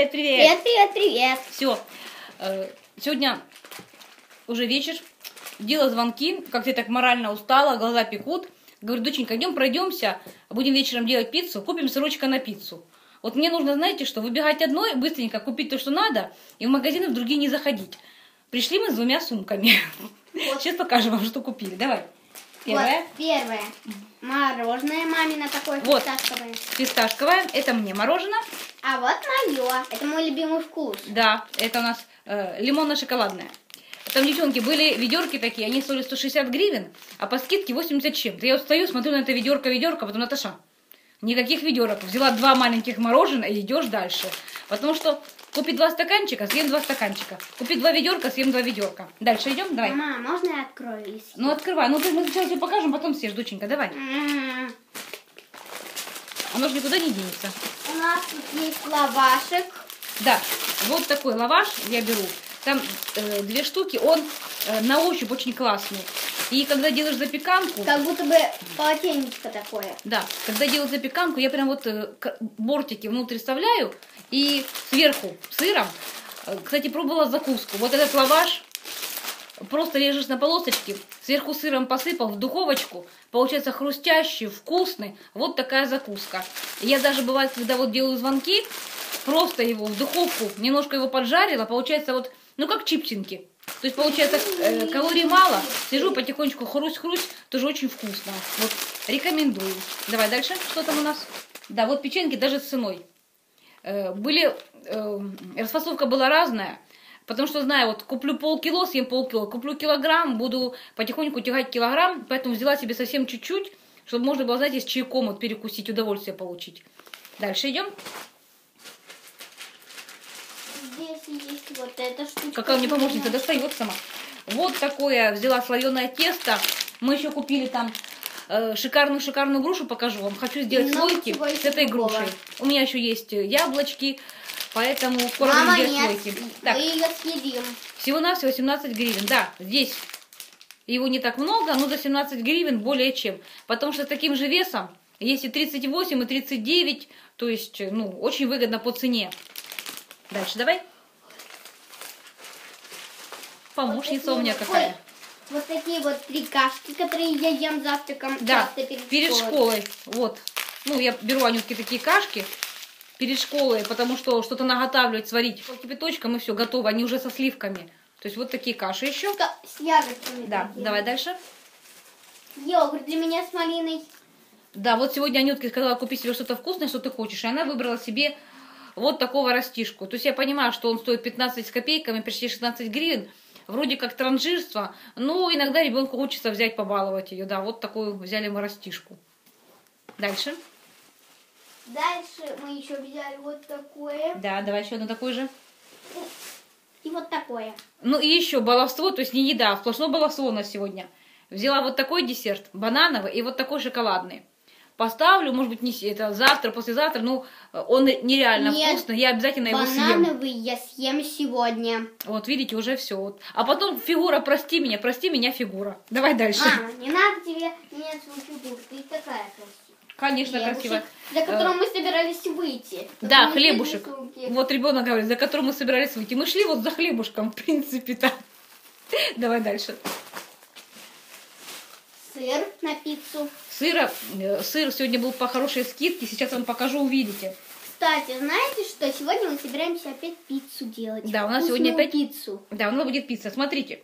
Привет, привет. Привет, привет, привет. Все. Сегодня уже вечер. Делала звонки, как ты так морально устала, глаза пекут. Говорю, доченька, идем пройдемся, будем вечером делать пиццу, купим сырочка на пиццу. Вот мне нужно, знаете что, выбегать одной, быстренько купить то, что надо, и в магазины в другие не заходить. Пришли мы с двумя сумками. Вот. Сейчас покажем вам, что купили. Давай. Первое. Вот, первое. Мороженое мамино такое Вот. фисташковое. Фисташковое. Это мне мороженое. А вот мое. Это мой любимый вкус. Да, это у нас э, лимонно-шоколадное. Там, девчонки, были ведерки такие, они стоили 160 гривен, а по скидке 80 чем-то. Я вот стою, смотрю на это ведерко, ведерко, потом Наташа. Никаких ведерок. Взяла два маленьких мороженых и идешь дальше. Потому что купи два стаканчика, съем два стаканчика. Купи два ведерка, съем два ведерка. Дальше идем, давай. Мама, можно я открою? Ну открывай. Ну ты мы сначала тебе покажем, потом съешь, доченька, давай. М, Оно же никуда не денется. У нас тут есть лавашек. Да, вот такой лаваш я беру. Там э, две штуки, он э, на ощупь очень классный. И когда делаешь запеканку, Как будто бы полотенечко такое. да, когда делаю запеканку, я прям вот э, бортики внутрь вставляю и сверху сыром. Э, Кстати, пробовала закуску. Вот этот лаваш просто режешь на полосочки, сверху сыром посыпал в духовочку, получается хрустящий, вкусный. Вот такая закуска. Я даже бывает, когда вот делаю звонки, просто его в духовку, немножко его поджарила, получается вот, ну как чипсинки. То есть получается э, калорий мало, сижу потихонечку хрусть-хрусть, тоже очень вкусно. Вот рекомендую. Давай дальше, что там у нас? Да, вот печеньки даже с ценой. Э, были, э, расфасовка была разная, потому что знаю, вот куплю полкило, съем полкило, куплю килограмм, буду потихоньку тягать килограмм, поэтому взяла себе совсем чуть-чуть, чтобы можно было, знаете, с чайком вот перекусить, удовольствие получить. Дальше идем. Здесь есть вот эта штучка. Какая мне помощница достает сама. Вот такое взяла слоеное тесто. Мы еще купили там шикарную-шикарную грушу, покажу вам. Хочу сделать Много слойки с этой другого. грушей. У меня еще есть э, яблочки, поэтому скоро Мама, делать нет. Так, мы ее съедим. всего-навсего 18 гривен. Да, здесь его не так много, но за 17 гривен более чем. Потому что с таким же весом есть и 38, и 39, то есть, ну, очень выгодно по цене. Дальше давай. Помощница Вот у меня какая. вот- такие вот три кашки, которые я ем завтраком Да, часто перед, перед школой. Вот. Ну, я беру Анютке такие кашки перед школой, потому что что-то наготавливать, сварить. Кипяточком и все, готово. Они уже со сливками. То есть вот такие каши еще. С ягодками. Да, такие. давай дальше. Йогурт для меня с малиной. Да, вот сегодня Анютке сказала, купи себе что-то вкусное, что ты хочешь. И она выбрала себе вот такого растишку. То есть я понимаю, что он стоит 15 с копейками, почти 16 гривен. Вроде как транжирство, но иногда ребенку хочется взять, побаловать ее. Да, вот такую взяли мы растишку. Дальше. Дальше мы еще взяли вот такое. Да, давай еще одно такое же. И вот такое. Ну и еще баловство, то есть не еда, а сплошное баловство у нас сегодня. Взяла вот такой десерт, банановый, и вот такой шоколадный. Поставлю, может быть, не это завтра, послезавтра, ну, он нереально Нет, вкусный, я обязательно его съем. Банановый я съем сегодня. Вот, видите, уже все. Вот. А потом фигура, прости меня, прости меня, фигура. Давай дальше. Мама, не надо тебе свою фигуру. Ты такая красивая. Конечно, Хлебушек, красиво. За которым мы собирались выйти. Да, хлебушек. Вот ребенок говорит, за которым мы собирались выйти. Мы шли вот за хлебушком, в принципе-то. Давай дальше. Сыр на пиццу. Сыра, э, сыр сегодня был по хорошей скидке, сейчас вам покажу, увидите. Кстати, знаете что? Сегодня мы собираемся опять пиццу делать. Да, у нас сегодня Вкусную опять- пиццу. Да, у нас будет пицца. Смотрите,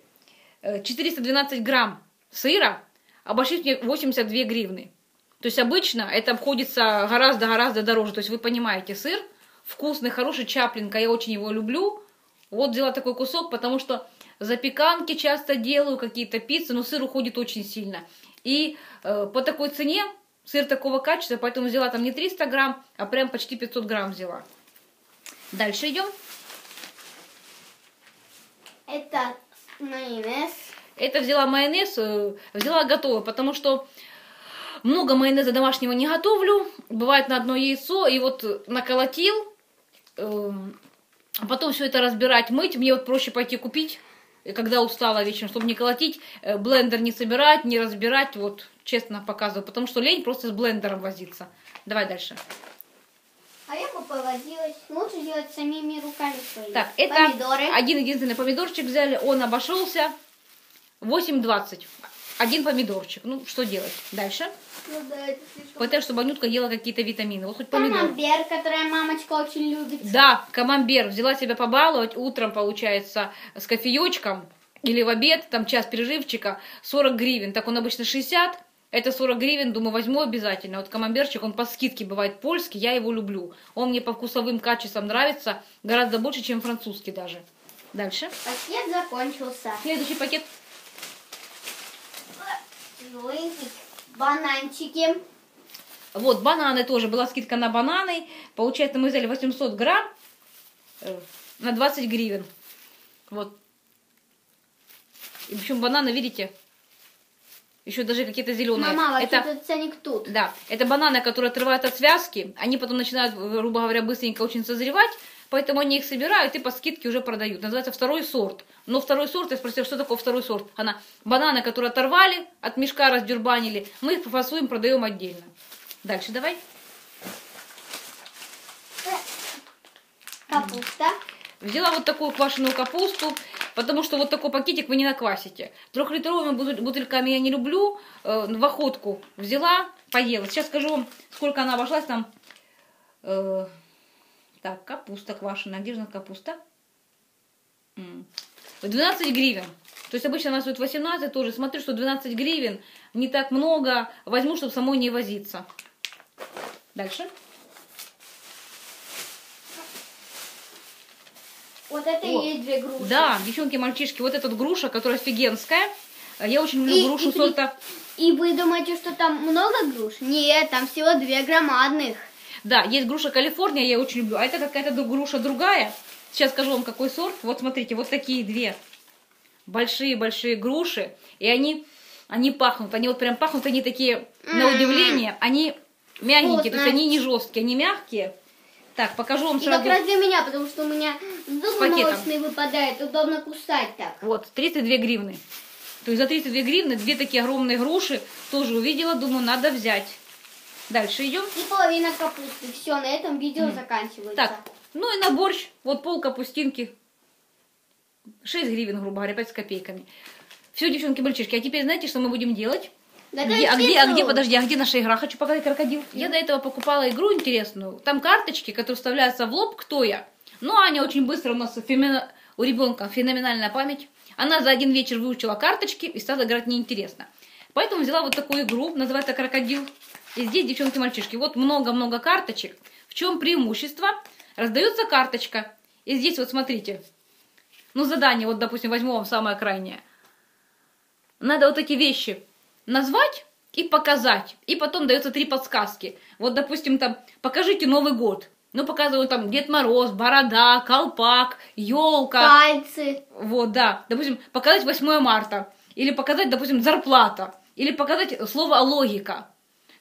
э, 412 грамм сыра обошлись мне 82 гривны. То есть обычно это обходится гораздо-гораздо дороже. То есть вы понимаете, сыр вкусный, хороший, чаплинка, я очень его люблю. Вот взяла такой кусок, потому что запеканки часто делаю, какие-то пиццы, но сыр уходит очень сильно. И э, по такой цене сыр такого качества, поэтому взяла там не 300 грамм, а прям почти 500 грамм взяла. Дальше идем. Это майонез. Это взяла майонез, э, взяла готовый, потому что много майонеза домашнего не готовлю. Бывает на одно яйцо, и вот наколотил, э, а потом все это разбирать, мыть. Мне вот проще пойти купить, э, когда устала вечером, чтобы не колотить, э, блендер не собирать, не разбирать, вот честно показываю, потому что лень просто с блендером возиться. Давай дальше. А я купила повозилась. Лучше делать самими руками своими. Так, это Помидоры. один единственный помидорчик взяли, он обошелся 8,20. Один помидорчик. Ну, что делать? Дальше. Ну да, это слишком. Потому чтобы Анютка ела какие-то витамины. Вот хоть помидор. Камамбер, который мамочка очень любит. Да, камамбер. Взяла себя побаловать. Утром, получается, с кофеечком. Или в обед, там час переживчика, 40 гривен. Так он обычно 60. Это 40 гривен, думаю, возьму обязательно. Вот камамберчик, он по скидке бывает польский, я его люблю. Он мне по вкусовым качествам нравится гораздо больше, чем французский даже. Дальше. Пакет закончился. Следующий пакет. Злынький. Бананчики. Вот, бананы тоже. Была скидка на бананы. Получается, мы взяли 800 грамм э, на 20 гривен. Вот. И, в общем, бананы, видите, еще даже какие-то зеленые. Мама, это, вообще-то ценник тут. да, это бананы, которые отрывают от связки. Они потом начинают, грубо говоря, быстренько очень созревать. Поэтому они их собирают и по скидке уже продают. Называется второй сорт. Но второй сорт, я спросила, что такое второй сорт? Она, бананы, которые оторвали, от мешка раздербанили, мы их фасуем, продаем отдельно. Дальше давай. Капуста. Взяла вот такую квашеную капусту, потому что вот такой пакетик вы не наквасите. Трехлитровыми бутыль- бутыльками я не люблю. Э, в охотку взяла, поела. Сейчас скажу вам, сколько она обошлась там. Э, так, капуста квашеная. Где же у нас капуста? М. 12 гривен. То есть обычно у нас стоит 18 тоже. Смотрю, что 12 гривен не так много. Возьму, чтобы самой не возиться. Дальше. Вот это О, и есть две груши. Да, девчонки, мальчишки, вот эта вот груша, которая офигенская. Я очень люблю И- грушу и сорта. И вы думаете, что там много груш? Нет, там всего две громадных. Да, есть груша Калифорния, я очень люблю. А это какая-то груша другая. Сейчас скажу вам, какой сорт. Вот смотрите, вот такие две большие-большие груши. И они, они пахнут. Они вот прям пахнут, они такие, на М. удивление, они мягенькие. То есть они не жесткие, они мягкие. Так, покажу вам И сразу. как раз для меня, потому что у меня зубы пакетом. молочные выпадают, удобно кусать так. Вот, 32 гривны. То есть за 32 гривны две такие огромные груши тоже увидела, думаю, надо взять. Дальше идем. И половина капусты. Все, на этом видео заканчивается. Так, ну и на борщ, вот пол капустинки. 6 гривен, грубо говоря, 5 с копейками. Все, девчонки, мальчишки, а теперь знаете, что мы будем делать? Где- а, где, а где, подожди, а где наша игра? Хочу показать крокодил. Я до этого покупала игру интересную. Там карточки, которые вставляются в лоб, кто я. Ну, Аня очень быстро у нас фемина- у ребенка феноменальная память. Она за один вечер выучила карточки и стала играть неинтересно. Поэтому взяла вот такую игру, называется «Крокодил». И здесь, девчонки-мальчишки, вот много-много карточек. В чем преимущество? Раздается карточка. И здесь вот смотрите. Ну, задание, вот, допустим, возьму вам самое крайнее. Надо вот эти вещи назвать и показать. И потом дается три подсказки. Вот, допустим, там, покажите Новый год. Ну, показывают там Дед Мороз, Борода, Колпак, елка. Пальцы. Вот, да. Допустим, показать 8 марта. Или показать, допустим, зарплата. Или показать слово логика.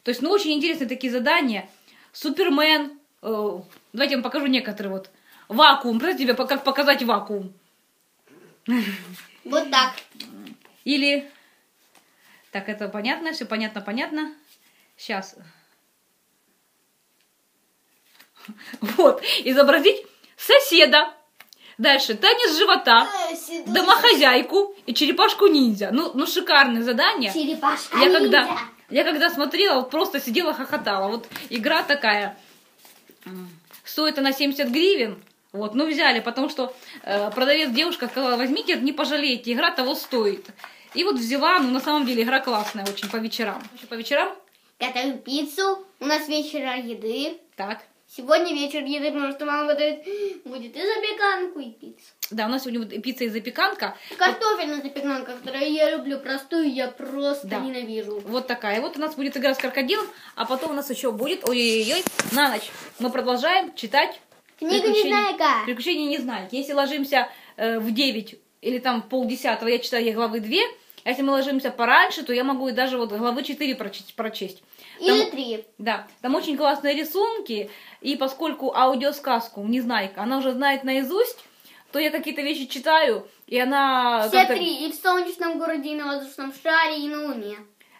То есть, ну, очень интересные такие задания. Супермен. э, давайте я вам покажу некоторые вот. Вакуум. Представьте себе, по- как показать вакуум. Вот так. Или... Так, это понятно, все понятно, понятно. Сейчас. Вот, изобразить соседа. Дальше, танец живота, домохозяйку и черепашку-ниндзя. Ну, ну, шикарное задание. Черепашка Я когда. Я когда смотрела, вот просто сидела, хохотала. Вот игра такая. Стоит она 70 гривен. Вот, ну взяли, потому что э, продавец девушка сказала, возьмите, не пожалеете, игра того стоит. И вот взяла, ну на самом деле игра классная очень по вечерам. Еще по вечерам? Готовим пиццу. У нас вечер еды. Так. Сегодня вечер еды, потому что мама готовит будет и запеканку, и пиццу. Да, у нас сегодня вот пицца и запеканка. Картофельная запеканка, которую я люблю, простую я просто Да. ненавижу. Вот такая. Вот у нас будет игра с крокодилом, а потом у нас еще будет, ой-ой-ой, на ночь. Мы продолжаем читать Книга Незнайка. Приключения Незнайки. Если ложимся э, в 9 или там в полдесятого, я читаю ей главы 2. А если мы ложимся пораньше, то я могу и даже вот главы 4 прочесть. прочесть. Там- Или три. да, там очень классные рисунки, и поскольку аудиосказку Незнайка, она уже знает наизусть, то я какие-то вещи читаю, и она... Все три. И в солнечном городе, и на воздушном шаре, и на луне.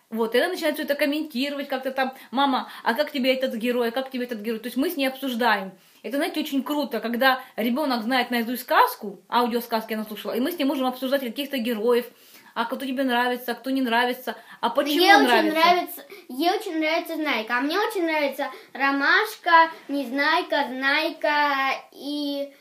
Вот, и она начинает все это комментировать, как-то там, мама, а как тебе этот герой, а как тебе этот герой? То есть мы с ней обсуждаем. Это, знаете, очень круто, когда ребенок знает наизусть сказку, аудиосказки она слушала, и мы с ним можем обсуждать каких-то героев, а кто тебе нравится, а кто не нравится, а почему очень нравится. нравится, ей очень нравится Знайка, а мне очень нравится Ромашка, Незнайка, Знайка и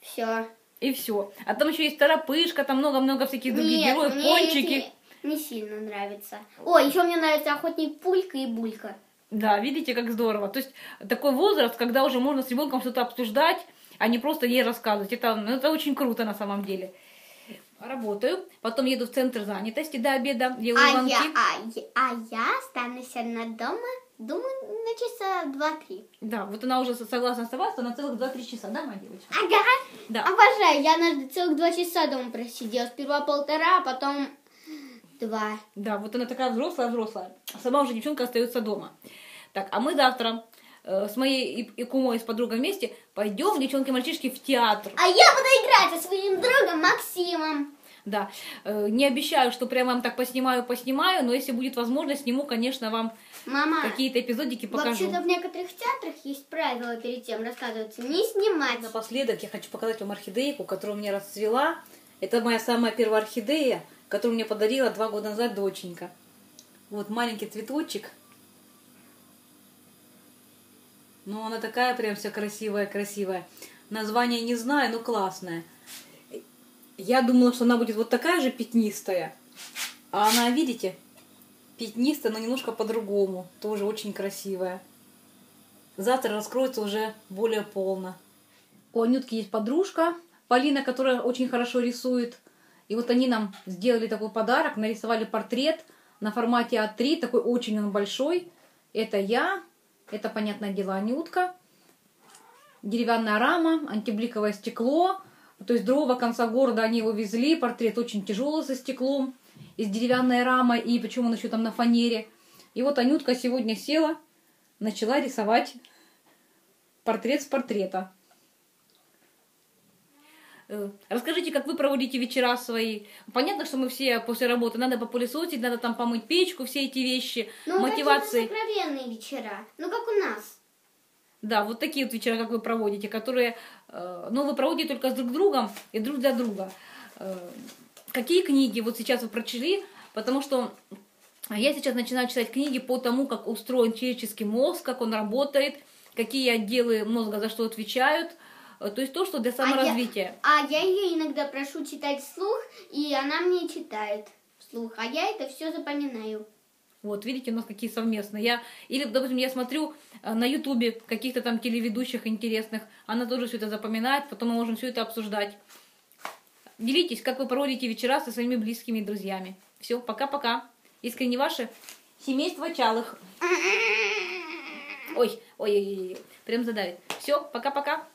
все. И все. А там еще есть Торопышка, там много-много всяких других Нет, героев, мне пончики. эти не сильно нравится. О, еще мне нравится Охотник Пулька и Булька. Да, видите, как здорово. То есть такой возраст, когда уже можно с ребенком что-то обсуждать, а не просто ей рассказывать. Это, ну, это очень круто на самом деле. Работаю, потом еду в центр занятости до обеда, делаю А звонки. я, а, а я останусь одна дома, думаю, на часа два-три. Да, вот она уже согласна оставаться на целых 2-3 часа, да, моя девочка? Ага. Да. Обожаю. Я на целых два часа дома просидела. Сперва полтора, а потом два. Да, вот она такая взрослая-взрослая. А Сама уже девчонка остается дома. Так, а мы завтра э, с моей и, и кумой, с подругой вместе пойдем, девчонки-мальчишки, в театр. А я буду играть со своим другом Максимом. Да, э, не обещаю, что прямо вам так поснимаю, поснимаю, но если будет возможность, сниму, конечно, вам Мама, какие-то эпизодики покажу. вообще-то в некоторых театрах есть правила перед тем рассказываться. Не снимать. Напоследок я хочу показать вам орхидейку, которую мне расцвела. Это моя самая первая орхидея, которую мне подарила два года назад доченька. Вот маленький цветочек. Ну, она такая прям вся красивая-красивая. Название не знаю, но классная. Я думала, что она будет вот такая же пятнистая. А она, видите, пятнистая, но немножко по-другому. Тоже очень красивая. Завтра раскроется уже более полно. У Анютки есть подружка, Полина, которая очень хорошо рисует. И вот они нам сделали такой подарок, нарисовали портрет на формате А3, такой очень он большой. Это я, это, понятное дело, Анютка. Деревянная рама, антибликовое стекло. То есть другого конца города они его везли. Портрет очень тяжелый со стеклом, из деревянной рамы, и причем он еще там на фанере. И вот Анютка сегодня села, начала рисовать портрет с портрета. Э, Расскажите, как вы проводите вечера свои. Понятно, что мы все после работы, надо попылесосить, надо там помыть печку, все эти вещи, Ну, мотивации. какие-то сокровенные вечера. Ну, как у нас. Да, вот такие вот вечера, как вы проводите, которые, э, ну, вы проводите только с друг другом и друг для друга. Э, какие книги вот сейчас вы прочли? Потому что я сейчас начинаю читать книги по тому, как устроен человеческий мозг, как он работает, какие отделы мозга за что отвечают. Э, То есть то, что для саморазвития. А я ее иногда прошу читать вслух, и она мне читает вслух. А я это все запоминаю. Вот, видите, у нас какие совместные. Я, или, допустим, я смотрю э, на Ютубе каких-то там телеведущих интересных, она тоже все это запоминает, потом мы можем все это обсуждать. Делитесь, как вы проводите вечера со своими близкими и друзьями. Все, пока-пока. Искренне ваше семейство Чалых. Ой, ой, ой, ой, ой, прям задавит. Все, пока-пока.